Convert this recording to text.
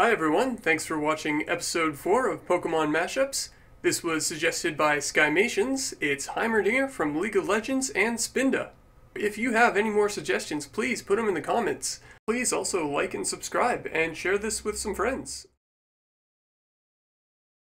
Hi everyone, thanks for watching episode 4 of Pokemon Mashups. This was suggested by Skymations. It's Heimerdinger from League of Legends and Spinda. If you have any more suggestions, please put them in the comments. Please also like and subscribe and share this with some friends.